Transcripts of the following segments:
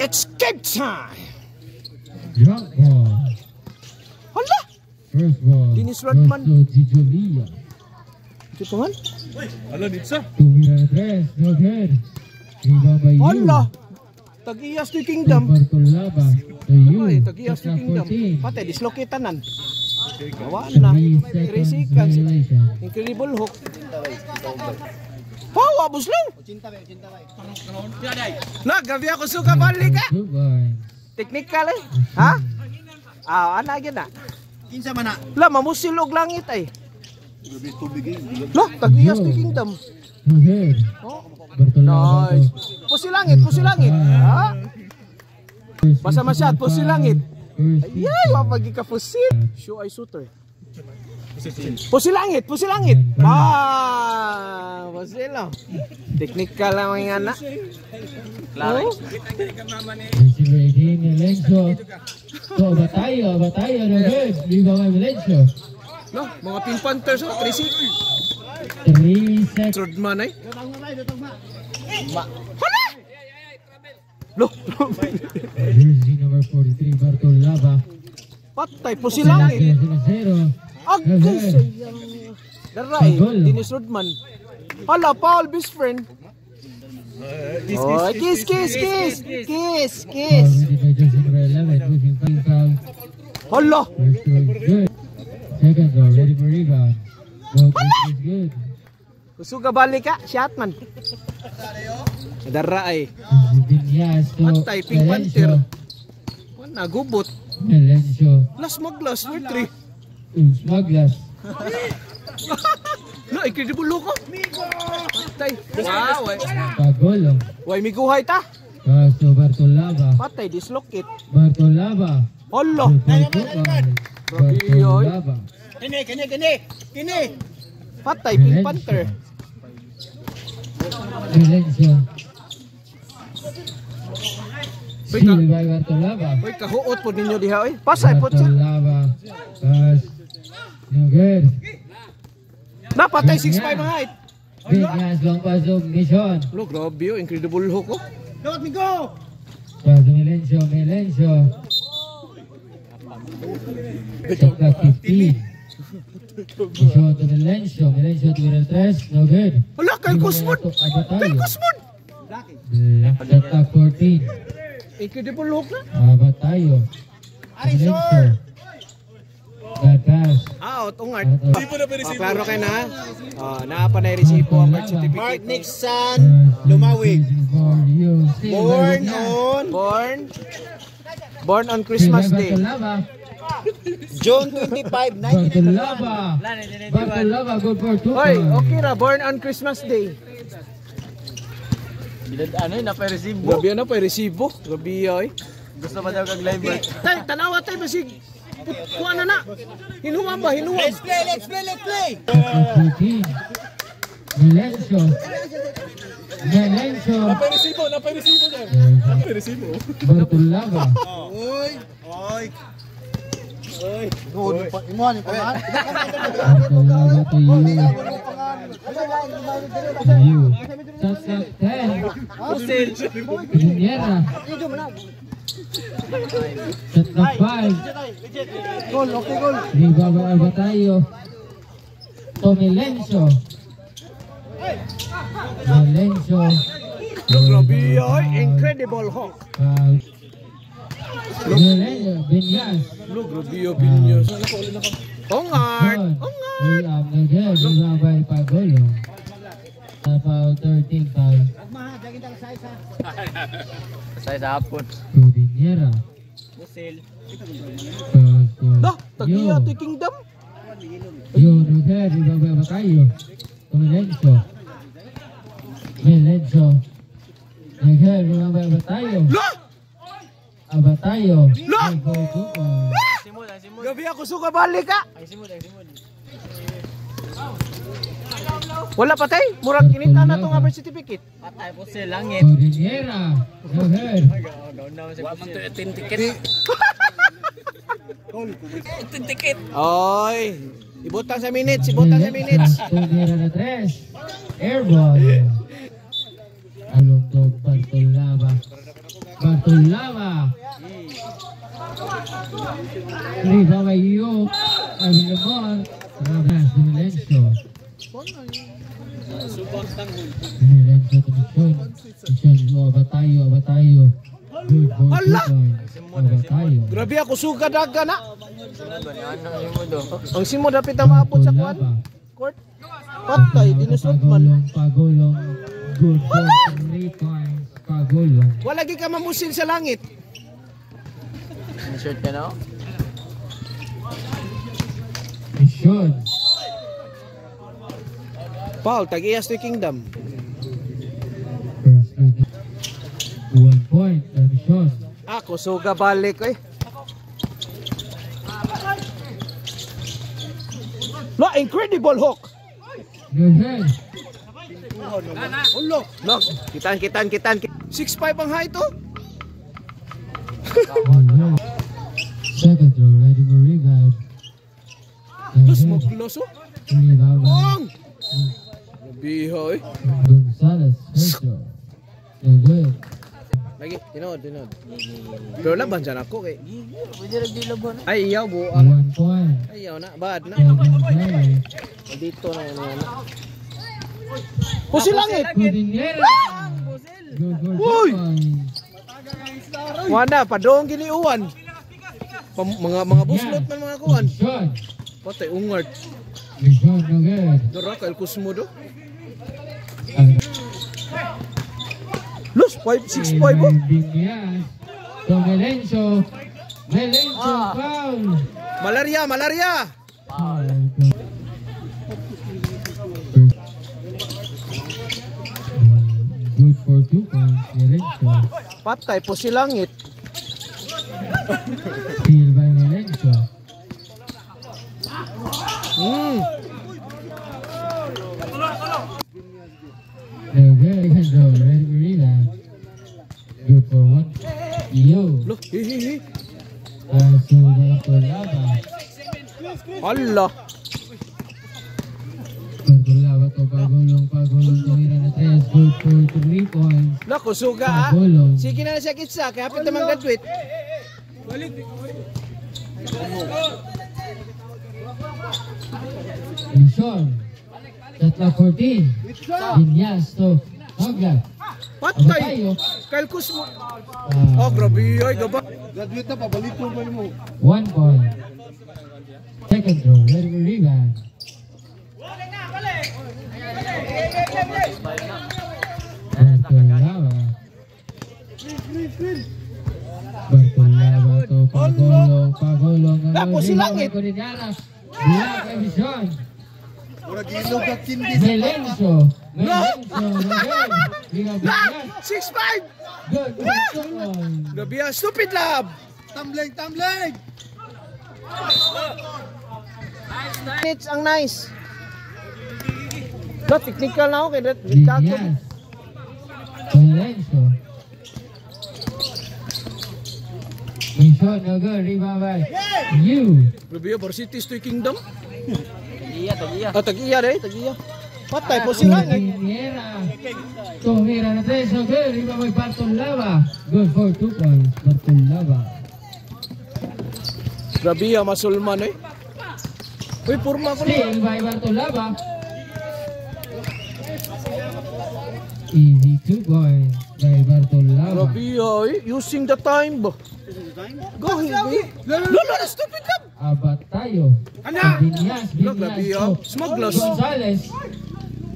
It's game time. Drop ball. Hola. First ball. Dennis Rodman. Tumira no good. Kingdom. Ya, Kingdom. Dislocate na. seconds. Incredible hook. Wow, abos lang. 80 ba, 80 ba. nah gavi aku suka balik eh. ka. teknik kali eh. Ha? Ah, ana gyud na. Kinsa man langit ay. Lo, kingdom. Oh. Nice. Pusi langit, pusi langit. Ha? Basa masyad, pusi langit. Ayay, wapagi ka pusit. Show ay suter. Pusi langit, pusi langit. Ah, pusi lang. Teknikal lang mga anak. Lari. Oh, batayo, batayo, Robert. No, mga oh, man, eh. Ma. Hala! Number 43, Bartol Lava. Patay, pusi Agis yang Daray, Dennis Rodman. Hala, Paul, best friend. Oh, kiss, kiss, kiss, kiss, kiss. Hala! Second goal, ready for rebound. Hala! Gusto ka balik ka, Shatman. Daray. At typing pantir. Nagubot. Nas maglas, we're three. Smuglas. No, incredible look oh. Patay. Wow, eh. Pagolong. Way, miguhay ta. Pass to Bartolaba. Patay, dislocate. Bartolaba. Hala. Bartolaba. Kini, kini, kini. Kini. Patay, Pink Panther. Steal ka- by Bartolaba. Uy, kahuot po ninyo diha. Pasay po siya. Bartolaba. Pass. Good. Napatay 6'5 ang height. Vinyas long pass to Mission. Lo, grabe oh, incredible hook oh. Lawat mi go. Pass Melencio. Melencio. Shot clock 15. Mission to Melencio. Melencio to the tres. No good. Hala, kay Kusmod. Kay. Left shot clock 14. Incredible hook na. Abatayo. Melencio. Pass. Out, ungart. Out of- Oh, klaro kayo na. Oh, naapa na resibo ang birth Mark certificate. Nixon Lumawig. Born on Born Born on Christmas Day. June 25, 19 Bartolaba. Bartolaba, good for two. Hoy, okay ra, born on Christmas Day. Ano yun, nape-receive Gabi na pa resibo. Gabi oy. Gusto ba daw kag-live birth? Tay, tanawa tay basig. Go on, Nana. You know Não you não what? não play, Não play, let's play. Lenzo. De Lenzo. No perecimos, no perecimos. No perecimos. Por tu lado. Uy. Uy. Uy. Uy. Ingon, pangan. Tosel. Tosel. Tosel. Tosel. Tosel. Rivaldo Bataglio Tomelenzo Tomelenzo Incredible Hawk Tomelenzo Binyas Look Rubio Binyas Ongard Ongard Rivaldo Bataglio About 13 Say sa hapon. To Viniera. Busil. Dah, tagiya to Kingdom. Yo, by Abatayo. La! Abatayo. La! Good for two points. Simod, ang simod. Gabi ako suka balik ka. Ang simod, ang simod. Wala pa tay. Murag kinita na to nga birth certificate. Patay busil, langit. To Viniera. No good. Down naman sa busil. Tintikit. Tintikit. Oy. Ibutang sa minutes, ibutang sa minutes. To Viniera na tres. Airball. Along to Bartolaba. Bartolaba. Riva by you. Avilamor. Rabas de Melencio. Melencio Hala! points. Abatayo. Grabe ako suga daga na. Ang simo dapat ang maabot sa. Bartolaba. Court. Patay, dinusot man. Pagulong. Good points. Pagulong. Wala gi ka mamusil sa langit. Shirt ka na? Mission. Paul, tag-iyas to kingdom. One point. Mission. Ako suga balik eh. La, incredible hook. Good head. Ulo. No, kitan kitan kitan. 6'5 ang. Good head. Second throw. Ready for rebound. Good mo close oh. Rebound. Ong. Biho eh. Gonzalez. First throw. Good. Lagi, tinod, tinod. Pero laban dyan ako kay. Pwede. Ay, iyaw buo. One point. Ay, iyaw na. Bad na. Dito na yan. yan. Pusi langit. Cordillera. Good for two Uy! Wala, padong giniuwan. Pam, mga mga buslot man mga. Mission. Patay good. Dora kay kusmo do. Los 5 6 5 oh. Diaz. To Melencio. Melencio Ah. foul. Malaria, malaria. Foul. Good for two points. Melencio. Patay langit. Steal by Melencio. Hmm. Ready for rebound. Good for one. Yo. Lo, hi hi hi. Kaso Bartolaba. Allah. To pagulong, pagulong. Tumira na tres. Good for three points. Nako suga ah. Pagulong. Sige na na siya kitsa, kaya hapit naman graduate. Mission. Tatla 14. Binyas to Haglan. Patay. Kalkus mo. Uh, oh, grabe ay gaba. Graduate na pabalik ko mo. One ball. Second throw. Very good rebound. Wala na, balik. Bartolava. Bartolava to Pagulong. Pagulong. Tapos silang eh. Dilaw, Evision. Murag ilog at kindi Six five. Good. Gitu, stupid lab. Tumbling, tumbling. Nice. It's ang nice. Ito, technical na. Kaya dito. Melencio. Melencio, no good. Rebound by you. Rubio, varsity is to kingdom. Tagiya, tagiya. Ah, tag-iya rin, tag-iya. Patay po si langit. Cortiniera. Tumira na tres. No good. Rebound by Bartolaba. Good for two points. Bartolaba. Grabe ah, masulman eh. Uy, purma ko na. Steal by Bartolaba. Easy two points by Bartolaba. Grabe ah, eh. using the time ba? Go, Hibi. Lolo, na stupid lab. Abat tayo. Ana! Binyas, Lo, grabe ah. Binyas. Smugglers. Gonzales.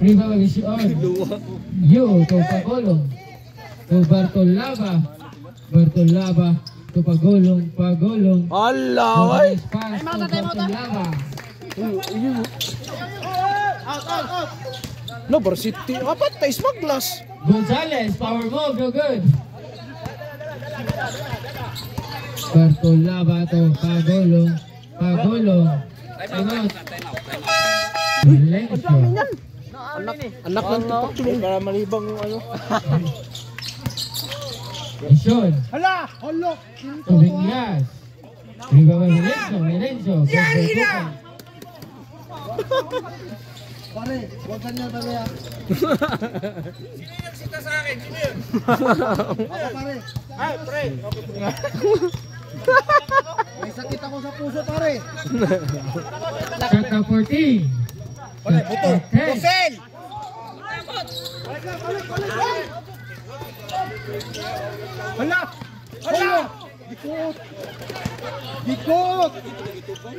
By Vision. You to Pagulong. To Bartolaba. Bartolaba. To Pagulong. Pagulong. Allah, ay. Gonzales pass to Bartolaba. No, varsity. Ah, patay, smugglers. Gonzales, power move, no good. Bartolaba to Pagulong. Pagulong. Out. Silencio. Anak, anak ng tupaklong. Para malibang yung ano. Mission. Hala! Vinyas. Rebound by Melencio. Melencio. Yari na! pare. Huwag ka niya talaga. Ako pare. Ay, pre. May sakit ako sa puso pare. Shot na 14. Shot na 10. Hala! Hala! Dikot! Dikot!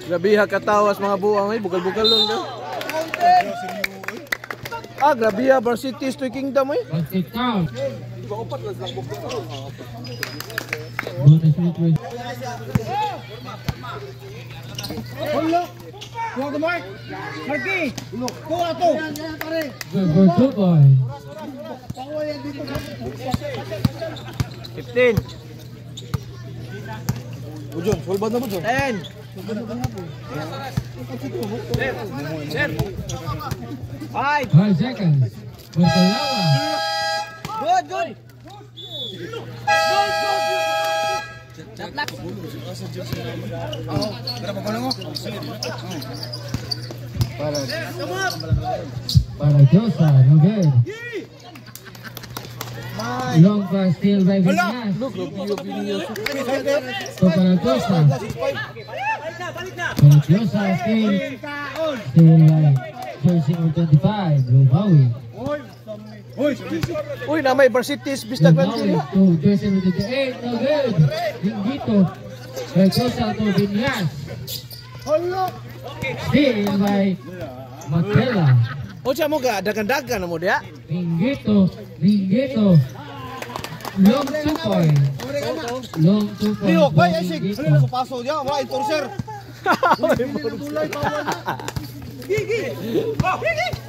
Grabe ha katawas mga buwang ay bugal-bugal lang daw. Ah, grabe ha Varsity Toy Kingdom ay. Basket count. Rồi, cướp rồi. 15. Bujung, full band na bujung. 10. Five. Five seconds. Bertelawa. Good, good. Chatlak. Para Josa. No good. Long pass still by Vinyas. Look, grabe. So para Josa. Para Josa still. Still by jersey number 25. Lubawi. Uy, namay Varsitis Vista Grande mo dagan-dagan mo dia. Ringgito, ringgito. Long two point. Long two point. Bay, dia? Wah enforcer. Gigi. Gigi.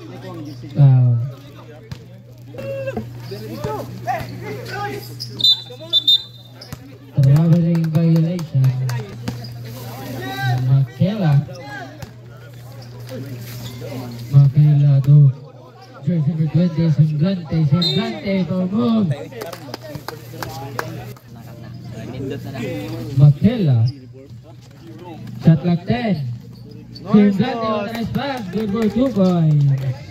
vào the robbery violation mà kéo là mà khi là đồ rồi xin được quên để xin gần để xin gần để tên xin gần để vào nice bag good boy good boy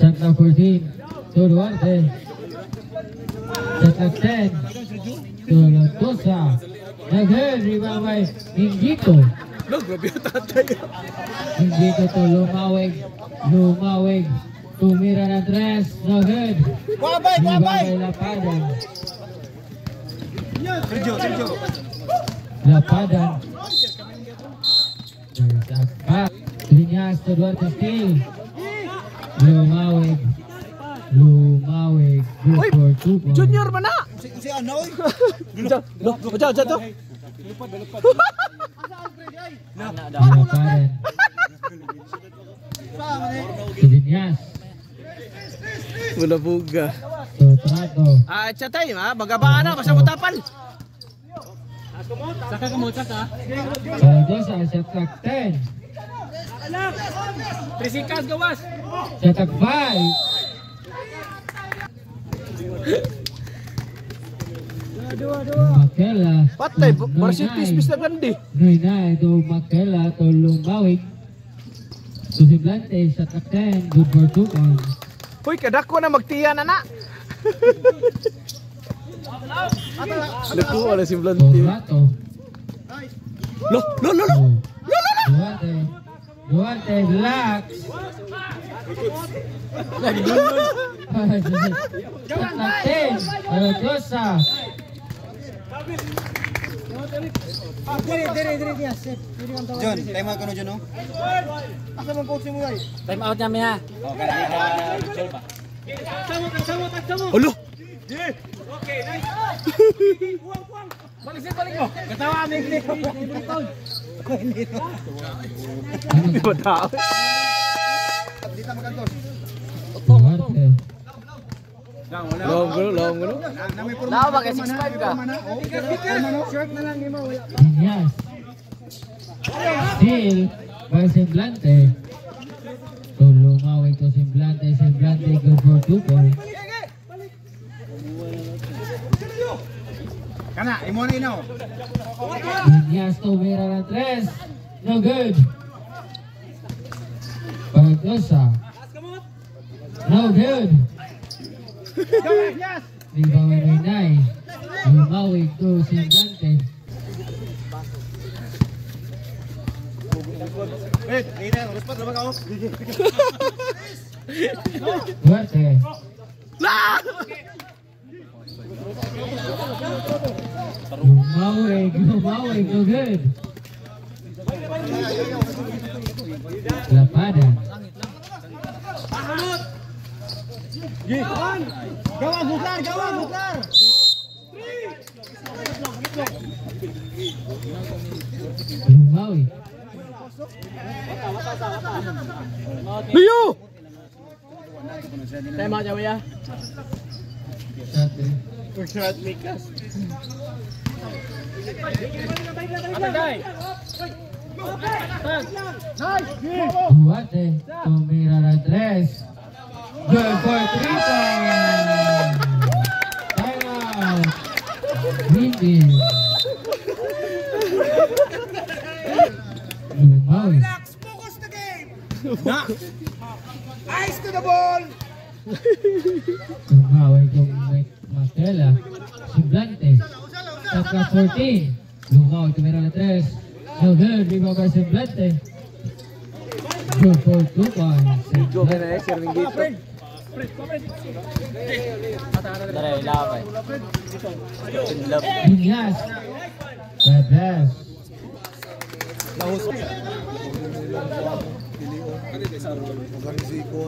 Chakra 14, Suruarte. Chakra 10, Solotosa. Again, riba by Inggito. No, grabe yung tatay. Inggito to lumawig, lumawig. Tumira na tres, no good. Guabay, guabay! Lapadan. Sergio, Sergio. Lapadan. Lapadan. Linyas kedua Testi. Lumawig. Lumawig. Junior mana? Si? Loh, jauh, jauh, jauh. Ah, chatay ma, bagabaan na basta. Saka Trisikas gawas. Cetak 5. Makela. Patay, barsit pispis na gandi. Noy na, Makela, ito Lumbawig. Ito sa takten, good for two on. Hoy, kadako na magtiya na na. Naku, wala si Lo, lo, lo. Gua teh gelak. Jangan. John, time no, John. Oh. Time Balik sir, balik mo. Katawa kami dito. Hindi ba tao? Dito magantos. Long, long, long, long. Lao, bagay 6'5 ka. Short na lang, Nima. Yes. Pues Still, para semblante. Tulungaw ito semblante, semblante, go for two points. Kana, imoni no. Yes, to Vera la tres. No good. Bagosa. No good. Dibawa Renay. Lumawi to Sindante. Eh, ini lepas lepas kau. Buat. Lah. Maui, Maui, go good. Lapada. Gawang, gawang, buklar, gawang, buklar. Maui. Liu. Tembak jauh ya. Ha. Shot. Duarte. Tumira ng tres. Good for points. Time out. Windy. Lumawig. Focus the game. Na. Eyes to the ball. Pemawe kong Mastela. Sublante, Tapos 14. Lumaw, tumira na 3. No good. Lumaw ka semblante. 2 for 2 points. Go ka na eh, Sir Mingito. Dara, ilaw eh. Pinlap. Pinyas. Badass. Nahusok. Pili ko. Pili ko.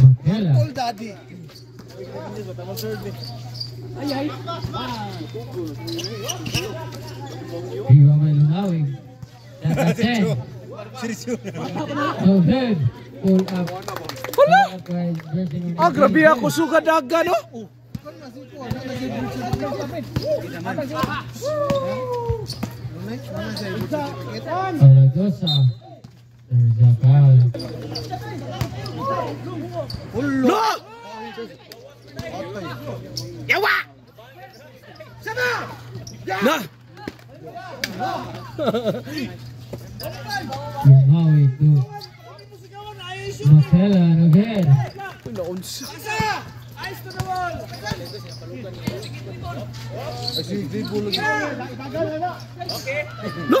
Soldati. Ay, ay. Viva Malunawi. Sir, pull up. Hala! Ah, grabe ako suga daga, no? Alagosa. 올라 야와 나 No!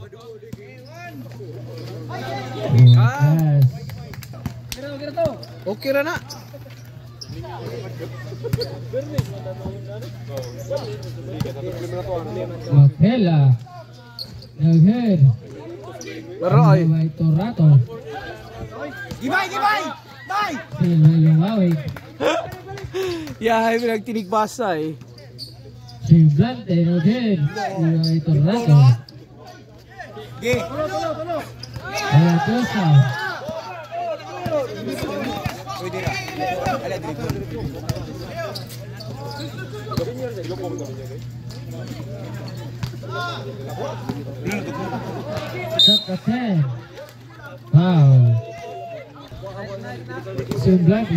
Pass. Okay ra na. Mapela. No good. Laro ay. May Torato. Gibay, gibay! Bay! Still may lumawig. Yahay, pinagtinig basa eh. Good. Rebound ito Rato. Ge. Alatosa. Pwede ra. Wow. Es un blanco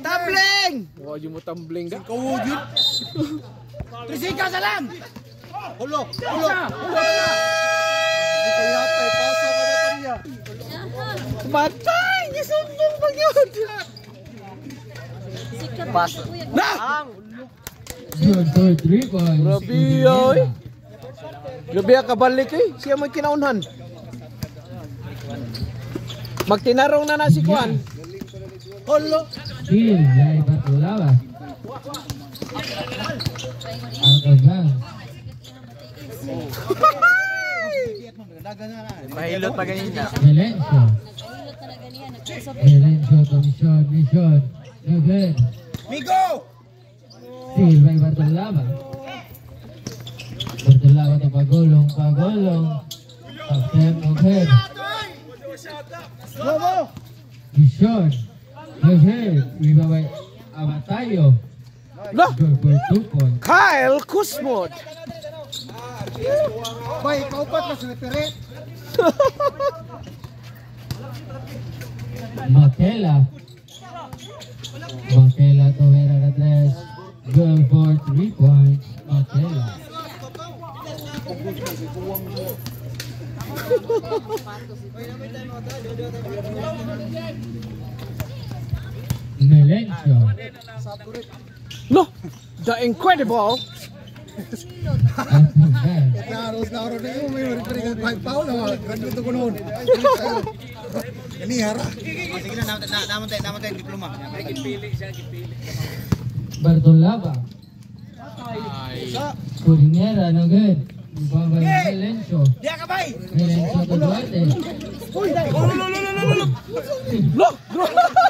Tumbling. Waju mo tumbling ka. Ikaw wajud. Trisika salam. Hulo, hulo, hulo. Batay! Nisumbong pag yun! Pas. na. Grabe yoy! Grabe ka balik eh! Siya mo kinaunhan. Magtinarong na na si Kwan. Holo! Phil, ya y patulaba. Mahilot pa kanina. Silencio. Silencio, komisyon, misyon. No good. Migo! Silva y Bartolaba. Bartolaba na pagulong, pagulong. Captain, no good. Misyon. Misyon. No good. Iba by Abatayo. Lo! Kyle Kusmod. Bay, kaupat na sa repere. Makela. Makela to Vera na tres. For three points. Makela. Melencio. Lo! The Incredible. Kani hara. Sige na, naman tayo, naman tayo diploma. Bartolaba. Curinera, no good. Ibaba yung Melencio. Diya ka bay. Melencio to Duarte. Lo! Bartolaba. Asa wheelchair? Sayo ka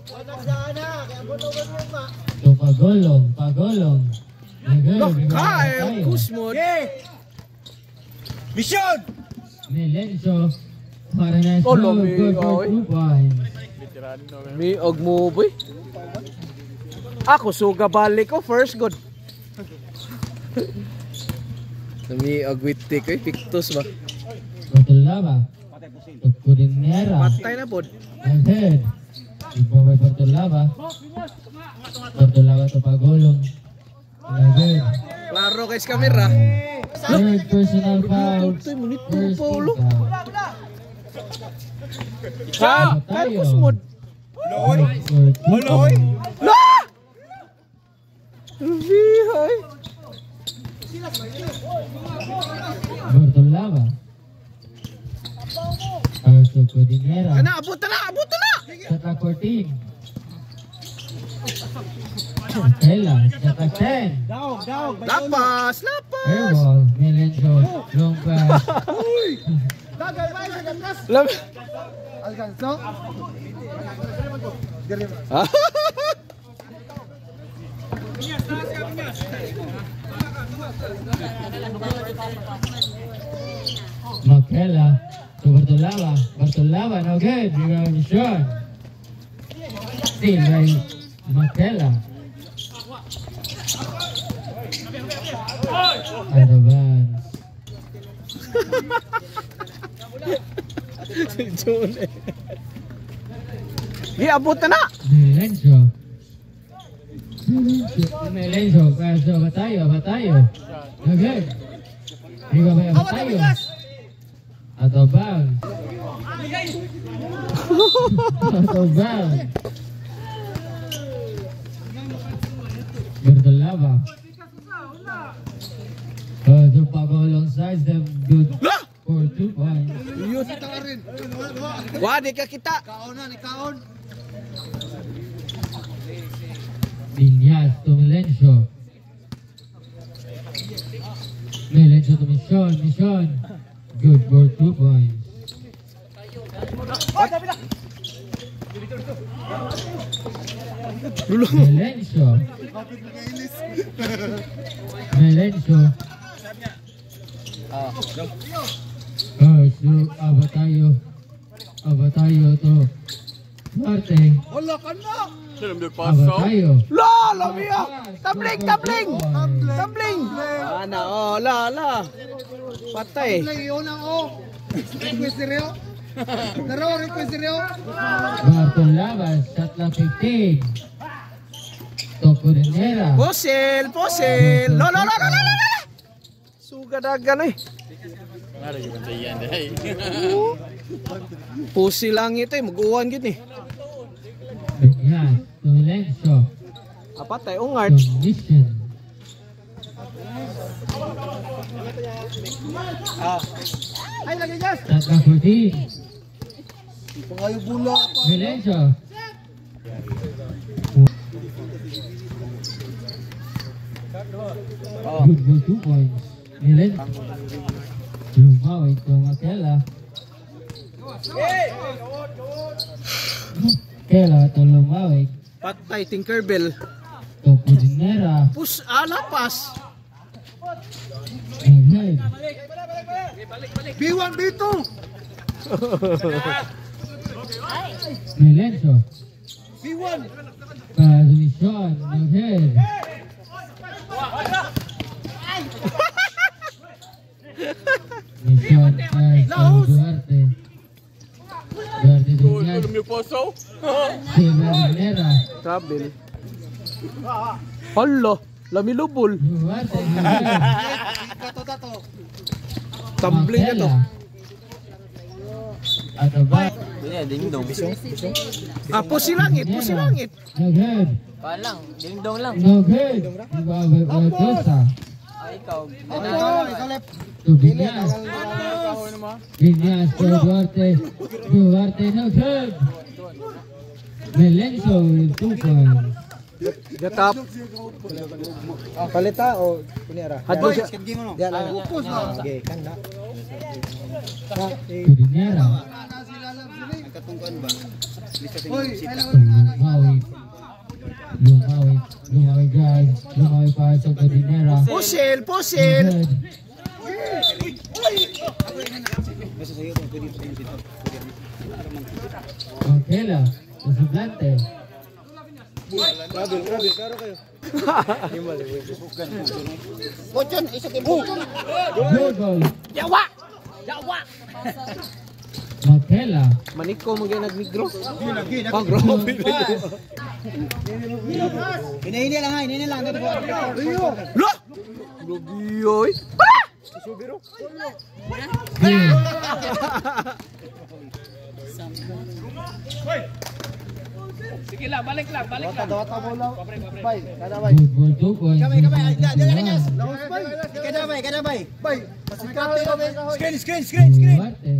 To Pagolong, Pagolong. Kyle. Kusmod. Mission! Melencio. Para na lumi, good for oy. two points. Mi og movie. Ako suga balik ko first good. Mi og witti ko pictus ba. Bartolaba. To Curinera. Patay na pod. Ahead. Ibabay Bartolaba. Bartolaba to Pagulong. Ahead. Klaro sa kamera. Third personal foul. First Paulo. Kyle, Kyle Kusmod. Loy! Loy! La! Vihay. Bartolaba. Arto Codinera. Ana, abot na, abot na. Saka 14. Ella. Saka 10. Daog, daog. Lapas, lapas. Airball. Melencio. Long pass. Gatas. Lam. Alcanzó. Makela. To Bartolaba. Bartolaba. No good. Rebound shot. Steal by Makela. Out of bounds. Jun. Di abot na na. Melencio. Melencio. Kaso Batayo. Batayo. No good. Rebound by Batayo. Out of bounds. Out of bounds. Berdalava. Uh, Dupago alongside them. Good for two points. Yun. Wa, di ka kita. Kaonan, ikaon. Vinyas to Melencio. Melencio to Mission. Mission. Good for two points. Lulong. Melencio. Melencio. Oh, so, aba tayo. Aba tayo to. Duarte. Wala ka na. Aba tayo. La, lamiya. Tabling, tabling. Tabling. Ana, oh, la, la. Patay. Lagi yun ang o. Request Rio. Daro, request Rio. Bartol Labas. Lang 15. Posil, posil. Lo lo lo lo lo lo. Suga dagan eh. itu, langit eh, maguan gini. Apa teh oh, ungart? Ah. Ay lagi jas. Melencio. Good for two points. Melencio. Lumaw ito Makela. Makela to lumawig. Patay, Tinkerbell. To Pudinera. Pus, ah, lapas. Agad. B1, B2. Melencio. B1. Transition, okay. Misión Carlos Duarte. Duarte Gol, meu poçou. Silvanera. Tá, Billy. Hola, lumilubol. Duarte. Tato, tato. Tumbling na to. Ano ba? The back. Dini, ding-dong. Ah, pusilangit, pusilangit. No good. Pa lang, ding-dong lang. Ibabay Barbosa. Ay, ikaw. Ako, ikaw Vinyas. Vinyas to Duarte. Duarte no good. Two points. Gatap. Palita o. Diyan lang. Upos na. Okay, kanda. Pudinera. Hoy, ay lang. Lumawi. Lumawi. Lumawi guys. Lumawi pa sa Pudinera. Pusil, pusil. Good. Makela. To Sublante. Pochon, isa kay Pochon. Good ball. Yawa! Yawa! Makela. Maniko mo gaya nagmigro. Oh, grabe. Hinahini lang ha, hinahini lang. Lo! Grabe oy. Good. Dota, dota mo lang. Bay, kada bay. Good for two points. Kamay, kamay. Ay, Diyan, diyan, diyan. Duarte. Lawas bay. Kada bay, kada bay. Bay, bay. Screen, screen, screen, screen.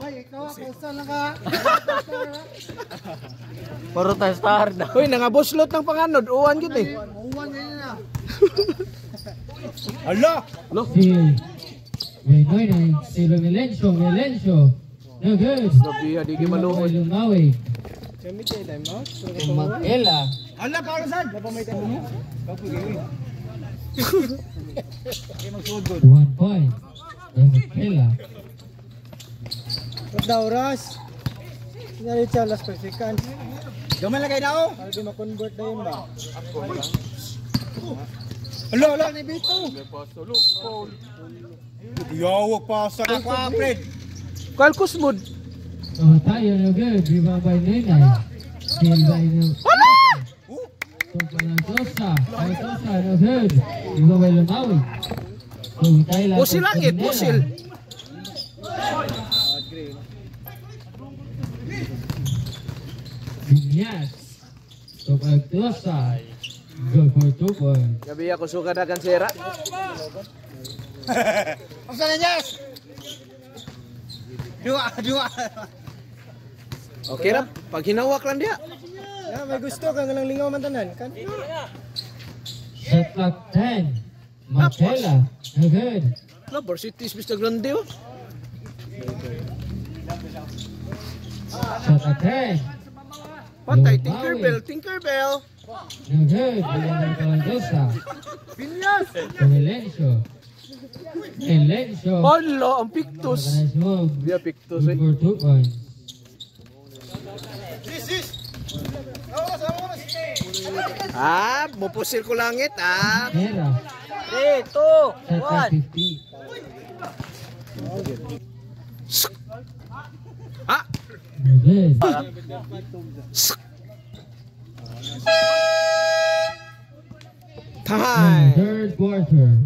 Bay, ikaw, kausara lang ka. Puro tayo star na. Uy, nangabuslot ng panganod. Uwan gid eh. Mauwan ngayon na. Lo! Still. Wait, wait, wait. Still Melencio. Melencio. No good. Grabe, di Lumawi, ka maluhod. lumawi. Makela. Hala, Paulo San. Dapat may tayo mo. One point. By Makela. Ba't daw, Ras? Nangyari siya, last per second. Gamay lagay na ako. Para di ma-convert na yun ba? Alo, alo, ni Bito. Yawag pa sa ako, Fred. Kalkus mood. Pabatayo no good. Rebound by Nenay. Steal by. Tungkol ng Sosa. Ay Sosa no good. Rebound by lang. Pusil langit, pusil. Binyas. For two points. Gabi ako suka na. Ang sana Jas? Dua, dua. Okay ra, pag hinawak lang dia. Ya, may gusto kang lang lingaw man tanan. Kan? Shot clock 10. Marcela. No good. No, Varsity is Mr. Grande oh. Shot clock 10. Patay, Tinkerbell, Tinkerbell. Good. Bilang ng Sosa. Binyas! Elencio. Elencio. Hala, ang pictus. Dia pictus eh. for two points. Ah, mupusil ko langit ah. Hera. 3, 2, Shot 1. Clock 50. No good. time. Third quarter.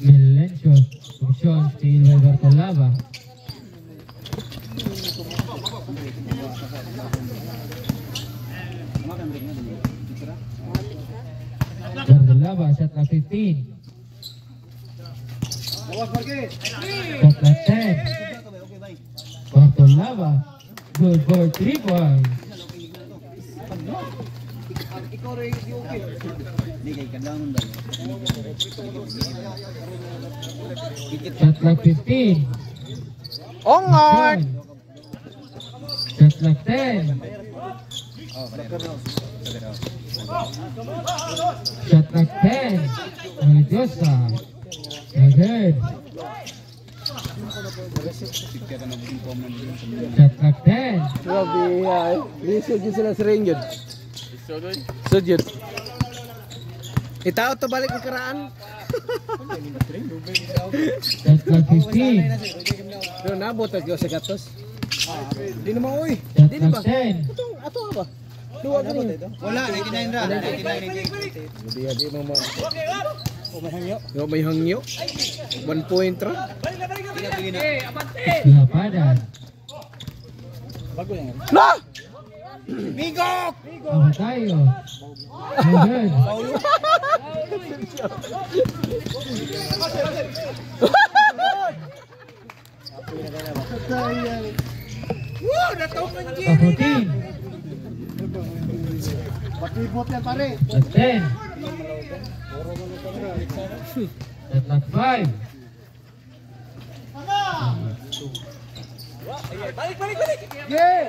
Melencio. Option steal by Bartolaba. Bartolaba, shot clock 15. Clock 10. Bartolaba. Good for three points. Shot clock 15. Ongat! Shot clock 10. Shot clock 10. Religiosa. Agad. Shot clock 10. Grabe ay. Lisod yun sila ring yun. Lisod yun. Itao to balik ang karaan. Shot clock 15. Pero nabot ang sa gatos. Di naman. Shot clock 10. Ato, ato ba? Duwa ka rin. Wala, 99 ra. 99. Hindi, hindi mo Gomay hangyo. One point ra. Napada. Bago yan. No! Migo! Migo! Tayo. Paulo. Woo! Natawag ng Jerry na! Pakibot yan pare. 10. That's not five. Balik, balik, balik. Yeah.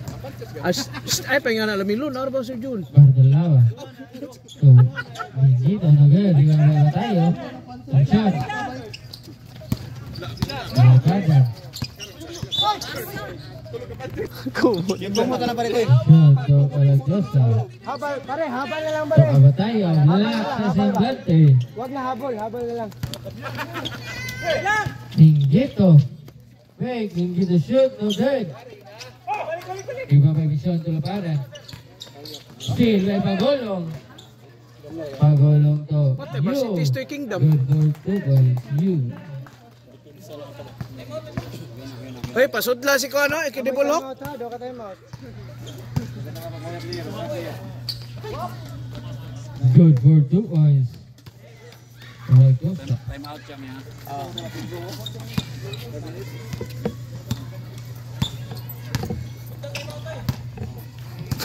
As, ay, pengen na Milo. Na ba si Jun? Bartolaba. So, Benjito, no good. Di ba ba tayo? Ang shot. Nakada. Kumot. Bumuta na pare ko. Shot, so. Habal, pare, habal na lang pare. aba tayo. Lalak sa semblante. Wag na habol, habol na lang. Tinggito. Fake, Tinggito shoot, no good. Iba pa vision to laparan. Still, may pagulong. Pagulong to. Kingdom? Good for two points. You. Ay, pasudla si ko ano, ikidibulok. Good for two points. Right to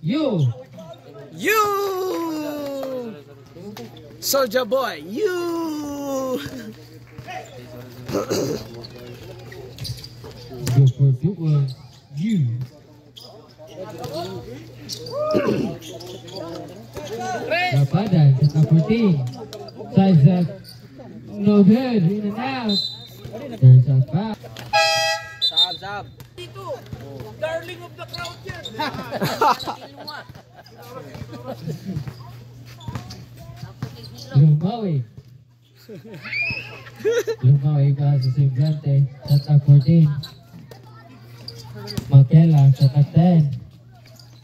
you, You! Soldier boy, you! good for two points. You. Lampadan. Shot up 14. Size up. No good. In and out. There's a foul. Sab, sab. Lumawi. Lumawi ka sa Simbrante. Up 14. Makela. Up 10.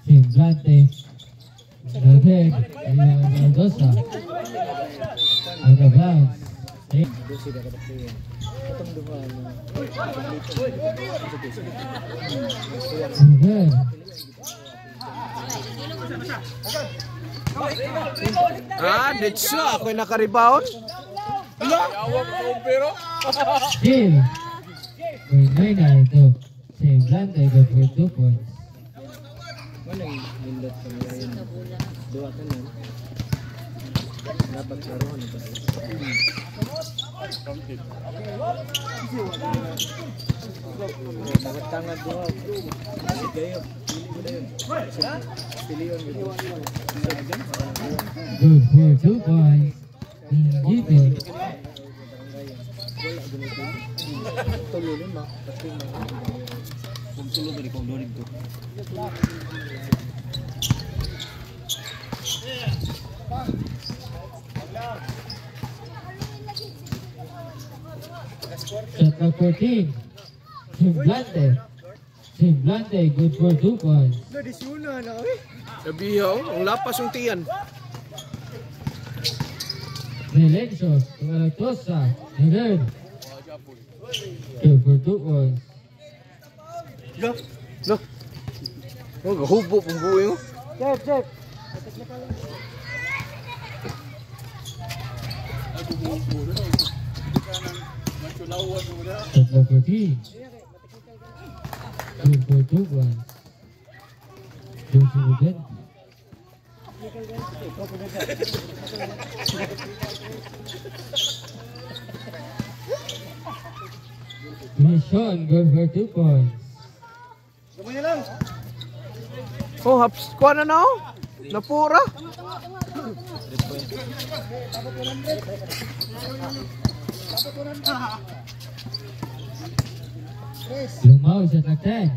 Simbrante. Ayun Mendoza. Out of bounds. Eh, Nuged. ah, ditso, ako'y naka-rebound. Still. May na ito. Simbrante. Good for two points. Dapat tangan doang. Masih gaya. Good, good, good boy. Gitu. Tolong Yeah. Chapter 14. Semblante. Semblante, good for two points. Nabihaw, ang lapas ng tiyan. Relenso, Tosa, Heron. Good for two points. Go, go. Oh, gahubo pong buhay mo. Jeff, Jeff. Ay, bubuhay po na. Good for two points. Good for good. Mission, good for two points. Oh, haps, kuha na na oh. Napura. Lumaw sa tag 10.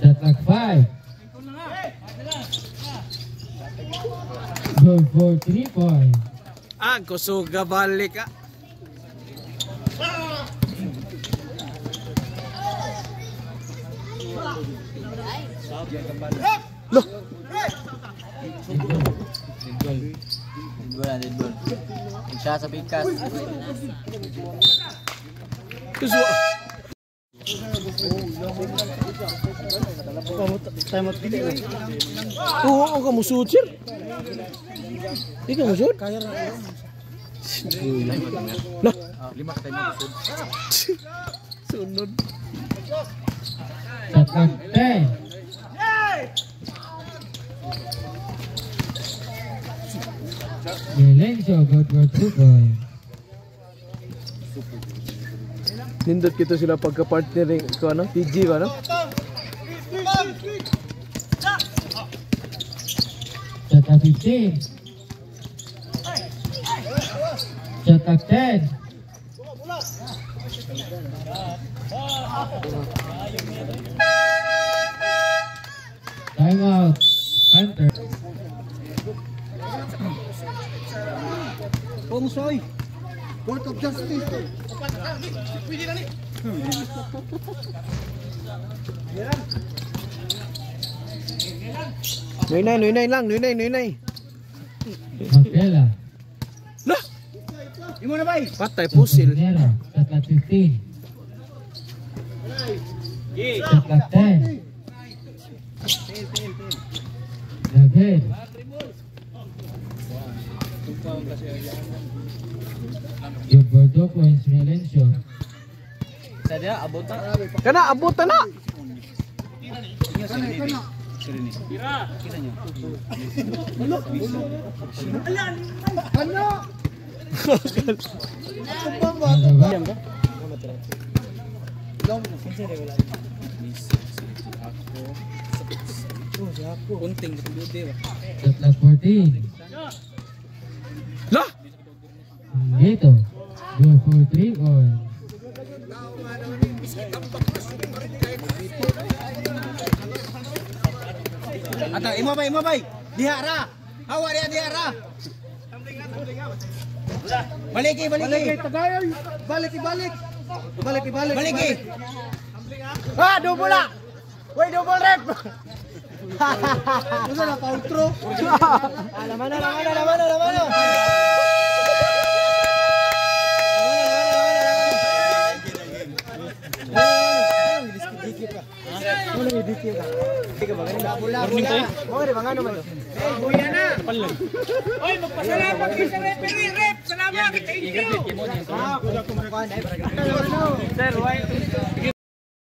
Sa tag 5. Good for 3 points. Ah, kusuga balik ah. Loh, Dead ball, dead ball. Siya sa pikas. kuswa. Oo, oh, ka musud sir. Di ka musud? Kaya na. Lah, Lima ka tayo mag-usod. sunod. Để lên cho vật vật thuốc rồi. Nindot kita sila pagka-partnering ko ano? PG ba no? Chata 15 Chata 10 Time out Panther Pongsoy. Court of Justice. Núi này, núi này lăng núi này, núi này. Ela. No. Imo na bay. Patay pusil. Ela, tatla 15. Tatla 10. Tatla 10. Tatla 10. Kena abot yung Kena siya. Na! gitu dua 4, 3, on. Atau imo bay, imo bay. Dihara. Hawa dia dihara. Balik baliki. Balik tagay. Balik balik. Balik balik. Balik. Ah, bola. Woi, double rep. Hahaha. Usa na outro. Ah, alamana, alamana, alamana, alamana. Warning tayo? Oo, di ba nga naman? Eh, buya na! Oy, magpasalamat kayo sa referee, rep! Salamat! Thank you! Sir, why?